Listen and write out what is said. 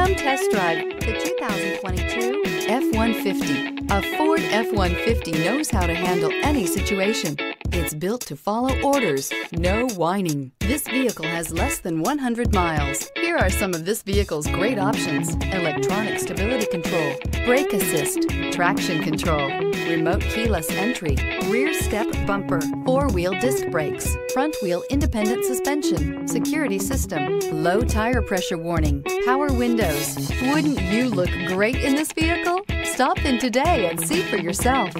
Come test drive the 2022 F-150. A Ford F-150 knows how to handle any situation. It's built to follow orders, no whining. This vehicle has less than 100 miles. Here are some of this vehicle's great options. Electronic stability control, brake assist, traction control, remote keyless entry, rear step bumper, four-wheel disc brakes, front wheel independent suspension, security system, low tire pressure warning, power windows. Wouldn't you look great in this vehicle? Stop in today and see for yourself.